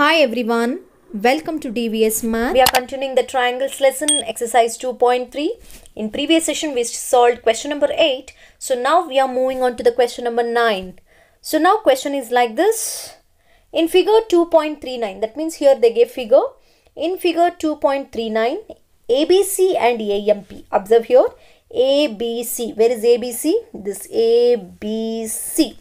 Hi everyone, welcome to DVS Math. We are continuing the triangles lesson exercise 2.3. In previous session we solved question number 8. So now we are moving on to the question number 9. So now question is like this. In figure 2.39 that means here they gave figure. In figure 2.39 ABC and AMP. Observe here ABC. Where is ABC? This ABC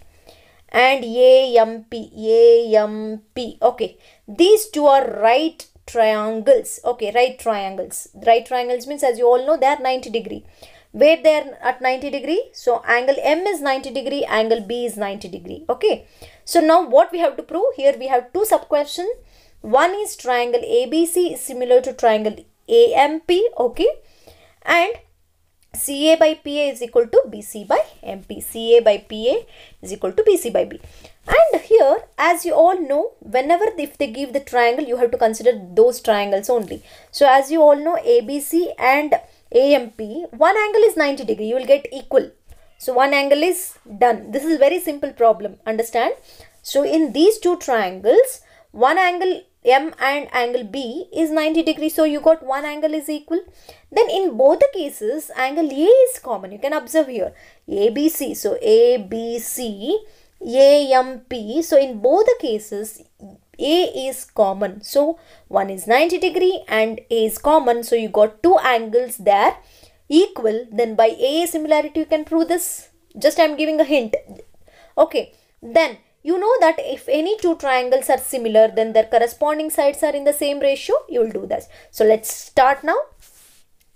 and AMP, AMP. Okay, these two are right triangles. Okay, right triangles. Right triangles means as you all know they are 90 degree. Where they are at 90 degree? So angle M is 90 degree, angle B is 90 degree. Okay, so now what we have to prove? Here we have two sub questions. One is triangle ABC is similar to triangle AMP. Okay, and CA by PA is equal to BC by MP. CA by PA is equal to BC by B. And here, as you all know, whenever if they give the triangle, you have to consider those triangles only. So, as you all know, ABC and AMP, one angle is 90 degree. You will get equal. So, one angle is done. This is very simple problem. Understand? So, in these two triangles, one angle M and angle B is 90 degrees. So you got one angle is equal. Then in both the cases, angle A is common. You can observe here. ABC. So ABC, AMP. So in both the cases, A is common. So one is 90 degree and A is common. So you got two angles there equal. Then by A similarity, you can prove this. Just I am giving a hint. Okay. Then you know that if any two triangles are similar then their corresponding sides are in the same ratio you will do this so let's start now.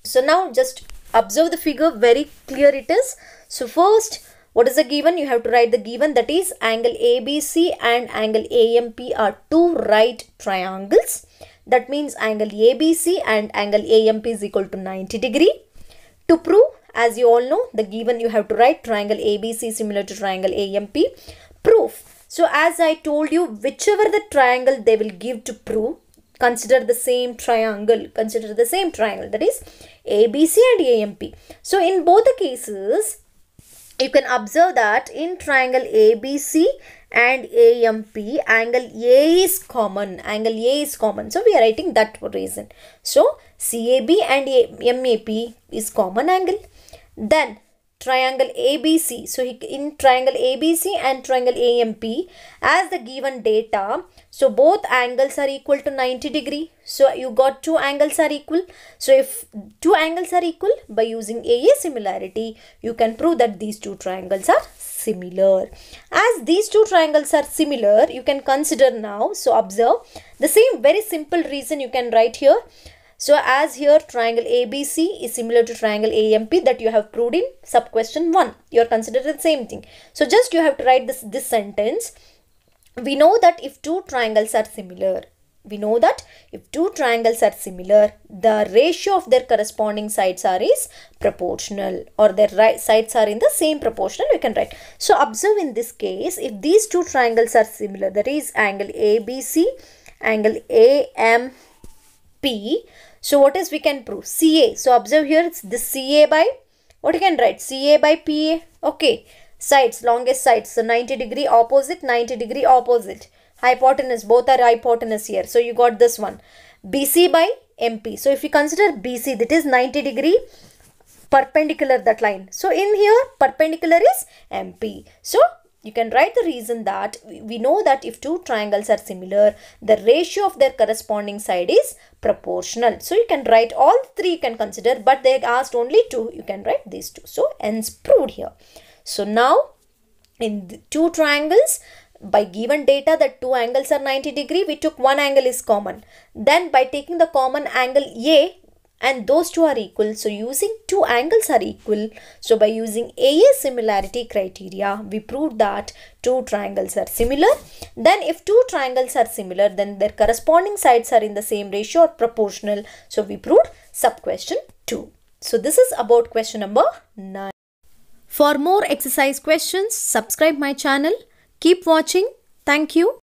So now just observe the figure very clear it is. So first what is the given? You have to write the given that is angle abc and angle amp are two right triangles. That means angle abc and angle amp is equal to 90 degree. To prove as you all know the given you have to write triangle abc similar to triangle amp proof so as I told you, whichever the triangle they will give to prove, consider the same triangle, consider the same triangle that is ABC and AMP. So in both the cases, you can observe that in triangle ABC and AMP, angle A is common, angle A is common. So we are writing that reason. So CAB and MAP is common angle. Then triangle ABC. So in triangle ABC and triangle AMP as the given data, so both angles are equal to 90 degree. So you got two angles are equal. So if two angles are equal by using AA similarity, you can prove that these two triangles are similar. As these two triangles are similar, you can consider now. So observe the same very simple reason you can write here. So as here triangle ABC is similar to triangle AMP that you have proved in sub question 1. You are considering the same thing. So just you have to write this, this sentence. We know that if two triangles are similar, we know that if two triangles are similar, the ratio of their corresponding sides are is proportional or their right sides are in the same proportional we can write. So observe in this case, if these two triangles are similar, that is angle ABC, angle AMP, so what is we can prove? CA. So observe here it's this CA by what you can write? CA by PA. Okay. Sides, longest sides. So 90 degree opposite, 90 degree opposite. Hypotenuse, both are hypotenuse here. So you got this one. BC by MP. So if you consider BC, that is 90 degree perpendicular that line. So in here, perpendicular is MP. So you can write the reason that we know that if two triangles are similar, the ratio of their corresponding side is proportional. So you can write all three you can consider, but they asked only two. You can write these two. So ends proved here. So now in two triangles, by given data that two angles are 90 degree, we took one angle is common. Then by taking the common angle A, and those two are equal. So using two angles are equal. So by using AA similarity criteria, we proved that two triangles are similar. Then if two triangles are similar, then their corresponding sides are in the same ratio or proportional. So we proved sub question 2. So this is about question number 9. For more exercise questions, subscribe my channel. Keep watching. Thank you.